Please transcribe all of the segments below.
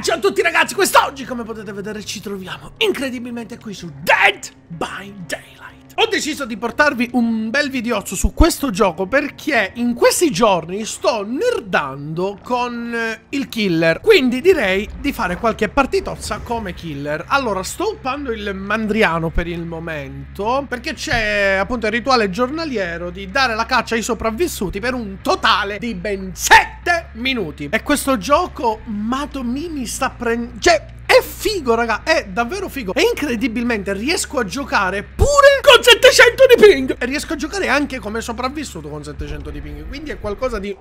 Ciao a tutti ragazzi, quest'oggi come potete vedere ci troviamo incredibilmente qui su Dead by Daylight. Ho deciso di portarvi un bel videozzo su questo gioco perché in questi giorni sto nerdando con eh, il killer. Quindi direi di fare qualche partitozza come killer. Allora, sto uppando il mandriano per il momento perché c'è appunto il rituale giornaliero di dare la caccia ai sopravvissuti per un totale di ben 7 minuti. E questo gioco, Matomi, mi sta prendendo... Cioè, è figo, raga, è davvero figo. E incredibilmente riesco a giocare pure con 700 di ping. E riesco a giocare anche come sopravvissuto con 700 di ping. Quindi è qualcosa di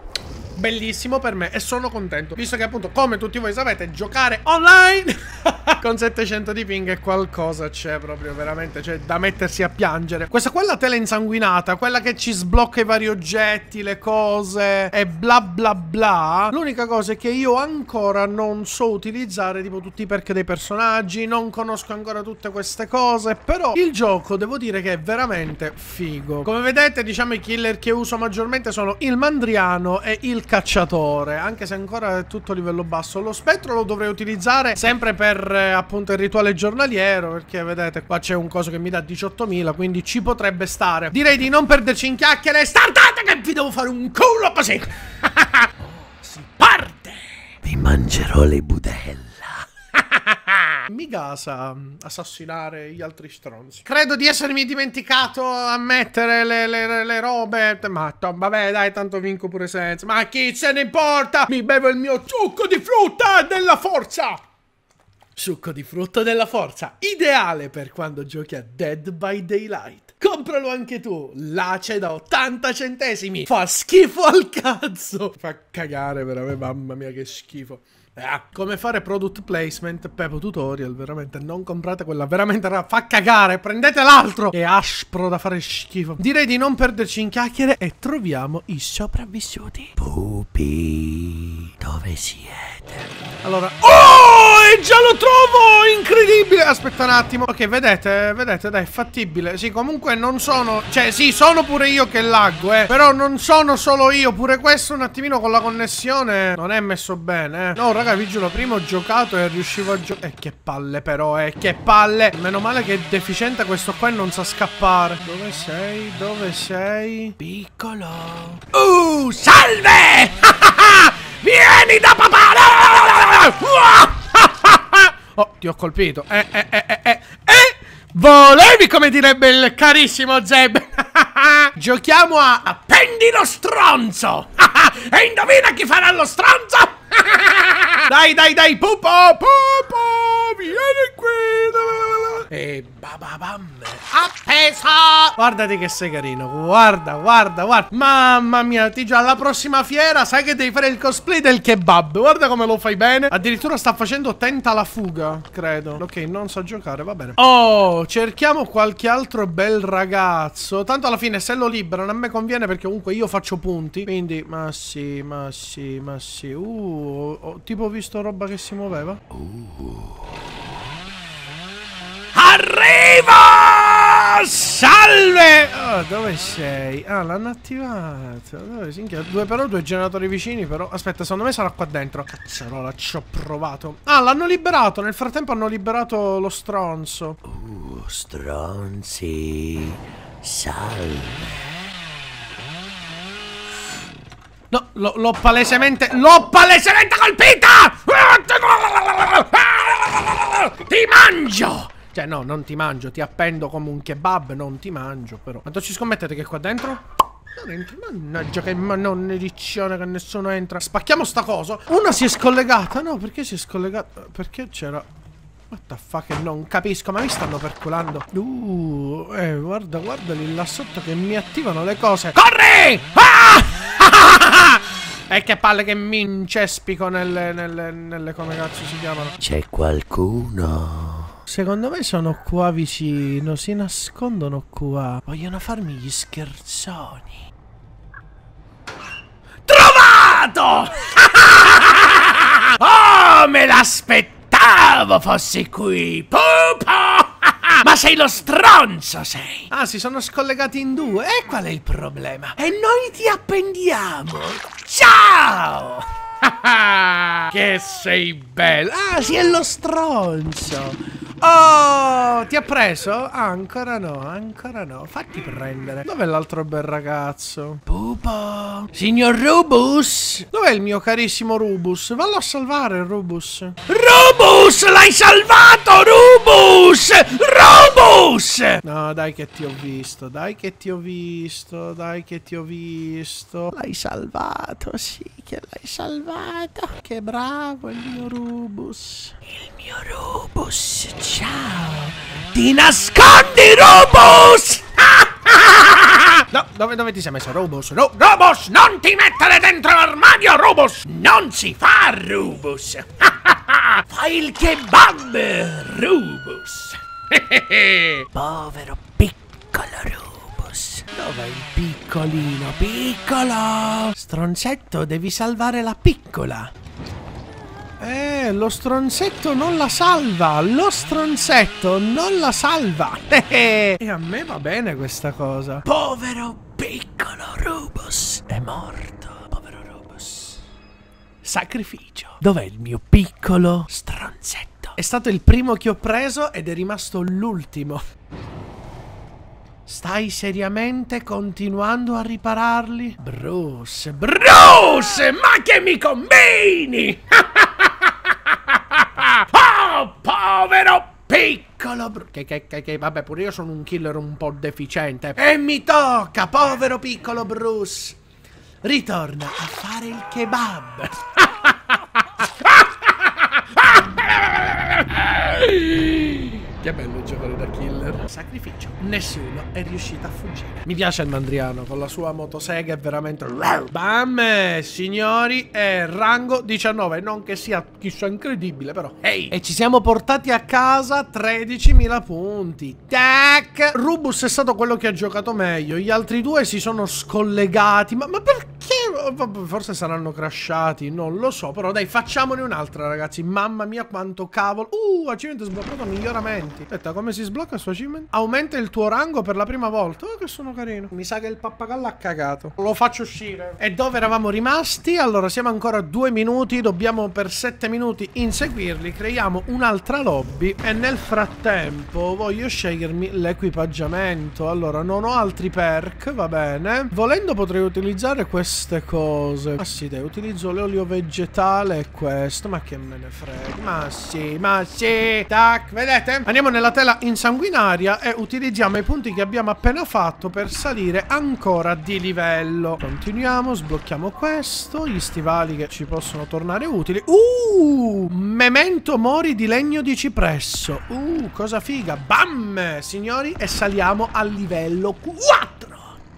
bellissimo per me e sono contento. Visto che appunto, come tutti voi sapete, giocare online con 700 di ping è qualcosa, c'è proprio veramente, cioè da mettersi a piangere. Questa qua è la tela insanguinata, quella che ci sblocca i vari oggetti, le cose e bla bla bla. L'unica cosa è che io ancora non so utilizzare tipo tutti i perk dei personaggi, non conosco ancora tutte queste cose, però il gioco devo dire che è veramente figo. Come vedete, diciamo i killer che uso maggiormente sono il mandriano e il cacciatore, anche se ancora è tutto livello basso. Lo spettro lo dovrei utilizzare sempre per eh, appunto il rituale giornaliero, perché vedete qua c'è un coso che mi dà 18.000, quindi ci potrebbe stare. Direi di non perderci in chiacchiere, startate che vi devo fare un culo così. si parte! Vi mangerò le budella. Mi gasa assassinare gli altri stronzi. Credo di essermi dimenticato a mettere le, le, le robe. Ma vabbè, dai, tanto vinco pure senza. Ma chi se ne importa? Mi bevo il mio succo di frutta della forza. Succo di frutta della forza, ideale per quando giochi a Dead by Daylight. Compralo anche tu, là c'è da 80 centesimi. Fa schifo al cazzo. Fa cagare veramente, mamma mia che schifo. Ah, come fare product placement Pepo tutorial veramente non comprate quella veramente fa cagare prendete l'altro! È aspro da fare schifo. Direi di non perderci in chiacchiere e troviamo i sopravvissuti. Pupi, dove siete? allora oh e già lo trovo! Incredibile! Aspetta un attimo. Ok vedete vedete dai fattibile. Sì comunque non sono cioè sì sono pure io che laggo eh. Però non sono solo io pure questo un attimino con la connessione non è messo bene eh. No raga, vi giuro, prima ho giocato e riuscivo a giocare. Eh, che palle, però, eh, che palle. Meno male che è deficiente questo qua e non sa scappare. Dove sei? Dove sei? Piccolo. Uh, salve! Vieni da papà! oh, ti ho colpito. Eh, eh, eh, eh, eh. Eh! Volevi, come direbbe il carissimo Zeb. Giochiamo a appendi lo stronzo. e indovina chi farà lo stronzo? Dai, dai, dai, pupo, pupo, vieni. E bababam. Appeso. Guardati che sei carino. Guarda, guarda, guarda. Mamma mia, ti già alla prossima fiera sai che devi fare il cosplay del kebab. Guarda come lo fai bene. Addirittura sta facendo tenta la fuga, credo. Ok, non sa giocare, va bene. Oh, cerchiamo qualche altro bel ragazzo. Tanto alla fine se lo liberano a me conviene perché comunque io faccio punti. Quindi, ma sì, ma sì, ma sì. Uh, ho tipo visto roba che si muoveva. Uh. Arriva! Salve! Oh, dove sei? Ah, l'hanno attivato. Dove si Due però, due generatori vicini, però. Aspetta, secondo me sarà qua dentro. Cazzarola, ci ho provato. Ah, l'hanno liberato. Nel frattempo hanno liberato lo stronzo. Uh, stronzi. Salve. No, l'ho palesemente... L'ho palesemente colpita! Ti mangio! Cioè, no, non ti mangio, ti appendo come un kebab, non ti mangio, però. Quanto ci scommettete che qua dentro? Non mannaggia che maledizione che nessuno entra. Spacchiamo sta cosa. Una si è scollegata. No, perché si è scollegata? Perché c'era... What the fuck, non capisco, ma mi stanno perculando. Uh, eh, guarda, guarda lì là sotto che mi attivano le cose. Corri! Ah! E che palle che mi incespico nelle, nelle, nelle come cazzo si chiamano. C'è qualcuno. Secondo me sono qua vicino, si nascondono qua. Vogliono farmi gli scherzoni. Trovato! oh, me l'aspettavo fossi qui. Pupo! Ma sei lo stronzo, sei! Ah, si sono scollegati in due. E qual è il problema? E noi ti appendiamo. Ciao! che sei bello. Ah, sì, è lo stronzo. Oh, ti ha preso? Ah, ancora no, ancora no. Fatti prendere. Dov'è l'altro bel ragazzo? Pupo. Signor Rubus. Dov'è il mio carissimo Rubus? Vallo a salvare, Rubus. Rubus, l'hai salvato, Rubus! Rubus! No, dai che ti ho visto, dai che ti ho visto, dai che ti ho visto. L'hai salvato, sì, che l'hai salvato. Che bravo il mio Rubus. Il mio Rubus, ciao. Ti nascondi, Rubus! No, dove, dove, ti sei messo, Rubus? Ru Rubus, non ti mettere dentro l'armadio, Rubus! Non si fa, Rubus! Fai il kebab, Rubus! Povero piccolo Rubus. Dov'è il piccolino? Piccolo! Stronzetto, devi salvare la piccola. Eh, lo stronzetto non la salva! Lo stronzetto non la salva! e a me va bene questa cosa. Povero piccolo Rubus è morto. Povero Rubus. Sacrificio. Dov'è il mio piccolo stronzetto? È stato il primo che ho preso ed è rimasto l'ultimo. Stai seriamente continuando a ripararli? Bruce, Bruce, ma che mi combini? povero piccolo. Che, che, che, che, vabbè, pure io sono un killer un po' deficiente. E mi tocca, povero piccolo Bruce. Ritorna a fare il kebab. Che bello giocare da killer. Sacrificio. Nessuno è riuscito a fuggire. Mi piace il Mandriano con la sua motosega, è veramente... Bam! Signori, è rango 19. Non che sia chissà incredibile, però. Ehi! E ci siamo portati a casa 13.000 punti. Tac! Rubus è stato quello che ha giocato meglio. Gli altri due si sono scollegati. Ma, ma perché? Forse saranno crashati, non lo so. Però dai, facciamone un'altra, ragazzi. Mamma mia, quanto cavolo. Uh, achievement sbloccato miglioramento avanti. Aspetta, come si sblocca questo achievement? Aumenta il tuo rango per la prima volta. Oh, che sono carino. Mi sa che il pappagallo ha cagato. Lo faccio uscire. E dove eravamo rimasti? Allora, siamo ancora a due minuti. Dobbiamo per sette minuti inseguirli. Creiamo un'altra lobby. E nel frattempo voglio scegliermi l'equipaggiamento. Allora, non ho altri perk, va bene. Volendo potrei utilizzare queste cose. Ma sì, dai, utilizzo l'olio vegetale e questo. Ma che me ne frega. Ma sì, ma sì. Tac, vedete? Andiamo nella tela insanguinaria e utilizziamo i punti che abbiamo appena fatto per salire ancora di livello. Continuiamo, sblocchiamo questo, gli stivali che ci possono tornare utili. Uh, memento mori di legno di cipresso. Uh, cosa figa. Bam, signori, e saliamo al livello 4.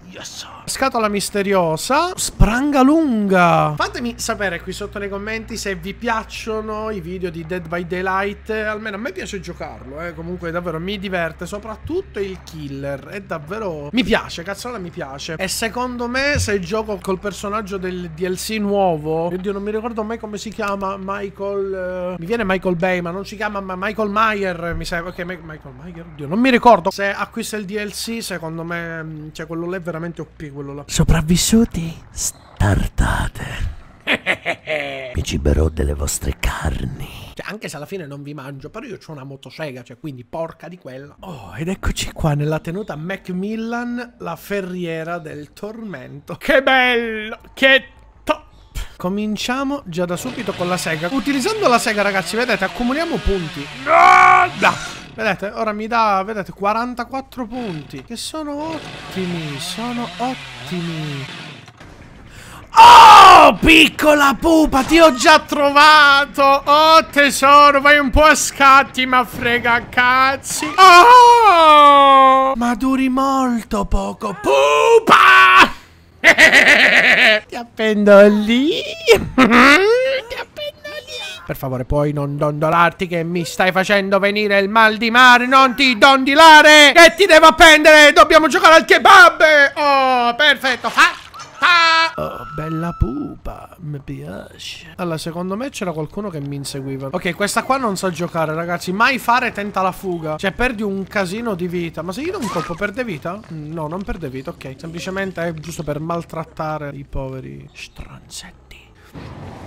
Yes. Scatola misteriosa. Spranga lunga. Fatemi sapere qui sotto nei commenti se vi piacciono i video di Dead by Daylight. Almeno a me piace giocarlo, eh. Comunque davvero mi diverte. Soprattutto il killer. È davvero... Mi piace, cazzola mi piace. E secondo me se gioco col personaggio del DLC nuovo... Oddio, non mi ricordo mai come si chiama. Michael... Uh... Mi viene Michael Bay, ma non si chiama Michael Meyer. Mi sa... Ok, Michael Meyer. Oddio, non mi ricordo. Se acquista il DLC, secondo me... Mm, cioè, quello là è veramente OP quello là. Sopravvissuti? Startate. Mi ciberò delle vostre carni. Cioè, anche se alla fine non vi mangio, però io ho una motosega, cioè quindi porca di quella. Oh, ed eccoci qua nella tenuta Macmillan, la ferriera del tormento. Che bello! Che top! Cominciamo già da subito con la sega. Utilizzando la sega, ragazzi, vedete, accumuliamo punti. No! no. Vedete, ora mi dà, vedete, 44 punti. Che sono ottimi, sono ottimi. Oh, piccola pupa, ti ho già trovato. Oh, tesoro, vai un po' a scatti, ma frega cazzi. Oh, ma duri molto poco. Pupa! ti appendo lì. ti appendo per favore, puoi non dondolarti che mi stai facendo venire il mal di mare. Non ti dondilare! Che ti devo appendere! Dobbiamo giocare al kebab! Oh, perfetto. Ah. Oh, bella pupa, mi piace. Allora, secondo me c'era qualcuno che mi inseguiva. Ok, questa qua non sa giocare, ragazzi. Mai fare tenta la fuga. Cioè, perdi un casino di vita. Ma se io non colpo, perde vita? No, non perde vita, ok. Semplicemente è giusto per maltrattare i poveri stronzetti.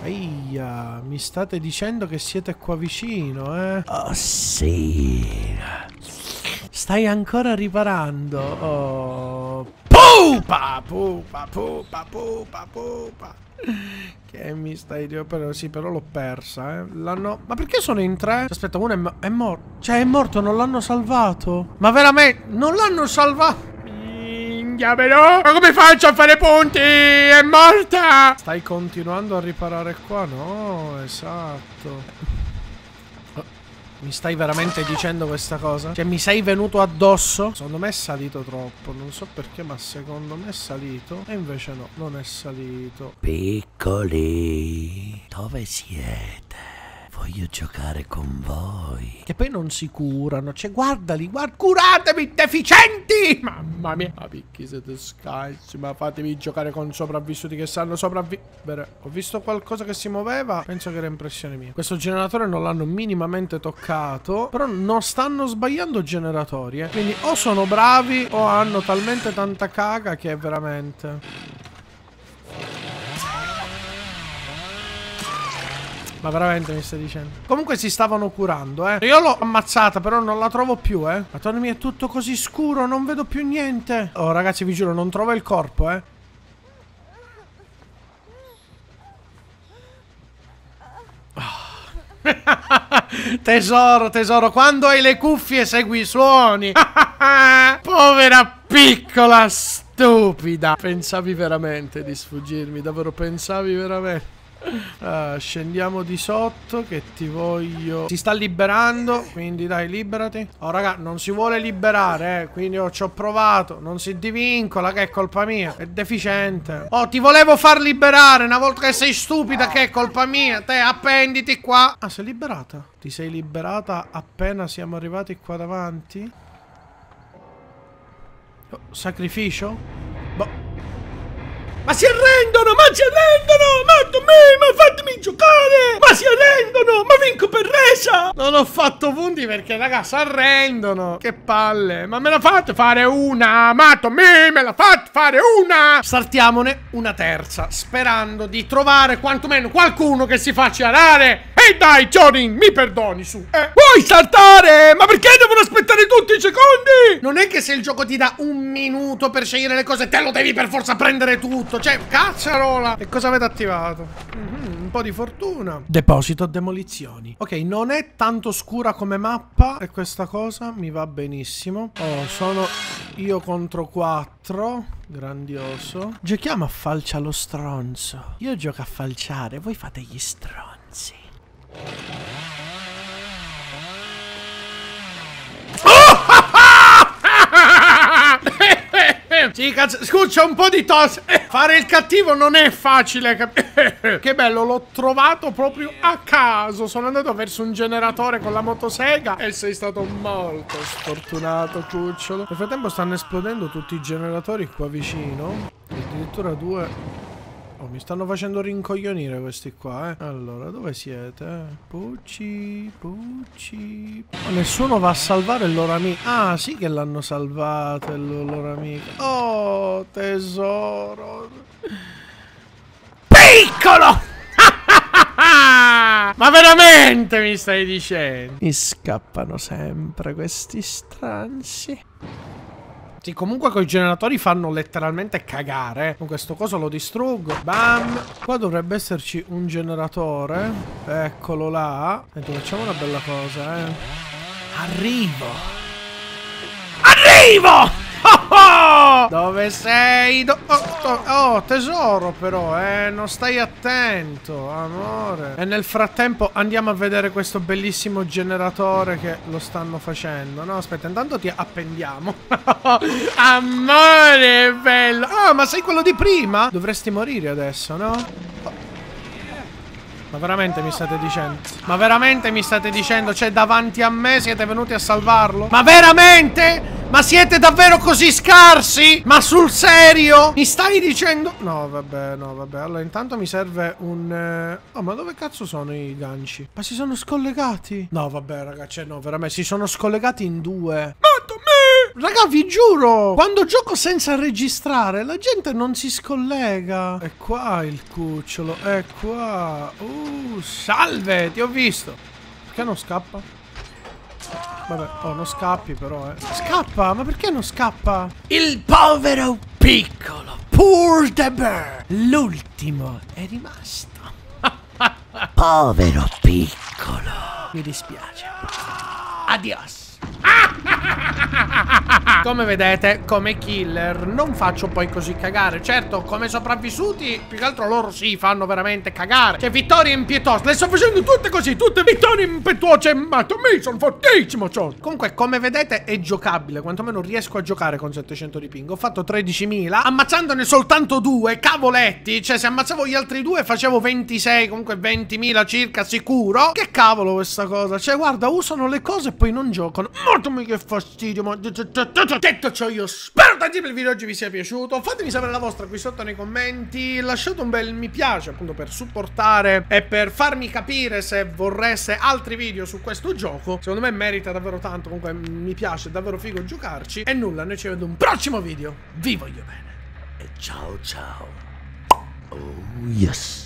Eia, mi state dicendo che siete qua vicino, eh? Oh sì. Stai ancora riparando? Oh. Pupa, pupa, pupa, pupa, pupa. Che mi stai dicendo? Però sì, però l'ho persa, eh. L'hanno... Ma perché sono in tre? Aspetta, uno è, è morto. Cioè, è morto, non l'hanno salvato. Ma veramente, non l'hanno salvato. Però. Ma come faccio a fare punti? È morta. Stai continuando a riparare qua? No, esatto. Mi stai veramente dicendo questa cosa? Cioè, mi sei venuto addosso? Secondo me è salito troppo. Non so perché, ma secondo me è salito. E invece no, non è salito. Piccoli. Dove siete? Voglio giocare con voi. Che poi non si curano. Cioè, guardali, guarda, curatevi, deficienti! Mamma mia. Ma picchi siete scarsi, ma fatevi giocare con sopravvissuti che sanno sopravvivere. Ho visto qualcosa che si muoveva. Penso che era impressione mia. Questo generatore non l'hanno minimamente toccato. Però non stanno sbagliando generatori, eh. Quindi o sono bravi o hanno talmente tanta caga che è veramente... Ma veramente mi stai dicendo? Comunque si stavano curando, eh. Io l'ho ammazzata, però non la trovo più, eh. Attorno a me è tutto così scuro, non vedo più niente. Oh, ragazzi, vi giuro, non trovo il corpo, eh. tesoro, tesoro, quando hai le cuffie segui i suoni. Povera piccola stupida. Pensavi veramente di sfuggirmi, davvero pensavi veramente. Uh, scendiamo di sotto che ti voglio... Si sta liberando, quindi dai, liberati. Oh, raga, non si vuole liberare, eh. Quindi oh, ci ho provato. Non si divincola, che è colpa mia. È deficiente. Oh, ti volevo far liberare una volta che sei stupida, che è colpa mia. Te, appenditi qua. Ah, sei liberata? Ti sei liberata appena siamo arrivati qua davanti? Oh, sacrificio? Boh. Ma si arrendono, ma si arrendono! Matto me, ma fatemi giocare! Ma si arrendono, ma vinco per resa! Non ho fatto punti perché, raga, si arrendono! Che palle! Ma me la fate fare una! Matto me, me la fate fare una! Startiamone una terza, sperando di trovare quantomeno qualcuno che si faccia dare e dai, Johnny, mi perdoni su. Eh, vuoi saltare? Ma perché devono aspettare tutti i secondi? Non è che se il gioco ti dà un minuto per scegliere le cose, te lo devi per forza prendere tutto. Cioè, cazzarola. E cosa avete attivato? Mm -hmm, un po' di fortuna. Deposito demolizioni. Ok, non è tanto scura come mappa e questa cosa mi va benissimo. Oh, sono io contro quattro. Grandioso. Giochiamo a falcia lo stronzo. Io gioco a falciare, voi fate gli stronzi. Sì, cazzo, scusa un po' di tosse. Fare il cattivo non è facile. che bello, l'ho trovato proprio a caso. Sono andato verso un generatore con la motosega e sei stato molto sfortunato, cucciolo. Nel frattempo stanno esplodendo tutti i generatori qua vicino. Addirittura due Oh, mi stanno facendo rincoglionire questi qua, eh. Allora, dove siete? Pucci, Pucci... Oh, nessuno va a salvare il loro amico. Ah, sì che l'hanno salvato il loro amico. Oh, tesoro. Piccolo! Ma veramente mi stai dicendo? Mi scappano sempre questi stranzi. Sì, comunque con i generatori fanno letteralmente cagare. Con questo coso lo distruggo. Bam. Qua dovrebbe esserci un generatore. Eccolo là. Senti, facciamo una bella cosa, eh. Arrivo. Arrivo! Dove sei? Do oh, oh, oh, tesoro però, eh, non stai attento, amore. E nel frattempo andiamo a vedere questo bellissimo generatore che lo stanno facendo. No, aspetta, intanto ti appendiamo. amore, bello. Ah, ma sei quello di prima? Dovresti morire adesso, no? Ma veramente mi state dicendo? Ma veramente mi state dicendo? Cioè, davanti a me siete venuti a salvarlo? Ma veramente? Ma siete davvero così scarsi? Ma sul serio? Mi stai dicendo... No, vabbè, no, vabbè. Allora, intanto mi serve un... Eh... Oh, ma dove cazzo sono i ganci? Ma si sono scollegati? No, vabbè, ragazzi, no, veramente, si sono scollegati in due. Me! Raga, vi giuro, quando gioco senza registrare, la gente non si scollega. È qua il cucciolo, è qua. Uh, salve, ti ho visto. Perché non scappa? Vabbè, oh, non scappi però, eh. Scappa, ma perché non scappa? Il povero piccolo, poor the bear. L'ultimo è rimasto. Povero piccolo. Mi dispiace. Adios. Come vedete, come killer non faccio poi così cagare. Certo, come sopravvissuti, più che altro loro sì, fanno veramente cagare. Cioè, vittorie impietose. Le sto facendo tutte così, tutte vittorie impetuose. Ma me sono fortissimo, ciò. Comunque, come vedete, è giocabile. Quantomeno riesco a giocare con 700 di ping. Ho fatto 13.000, ammazzandone soltanto due. Cavoletti. Cioè, se ammazzavo gli altri due, facevo 26, comunque 20.000 circa sicuro. Che cavolo questa cosa? Cioè, guarda, usano le cose e poi non giocano. Mortami che fastidio, ma... Detto ciò, io spero tantissimo il video oggi vi sia piaciuto. Fatemi sapere la vostra qui sotto nei commenti. Lasciate un bel mi piace, appunto, per supportare e per farmi capire se vorreste altri video su questo gioco. Secondo me merita davvero tanto. Comunque, mi piace, è davvero figo giocarci. E nulla, noi ci vediamo in un prossimo video. Vi voglio bene. E ciao ciao. Oh yes.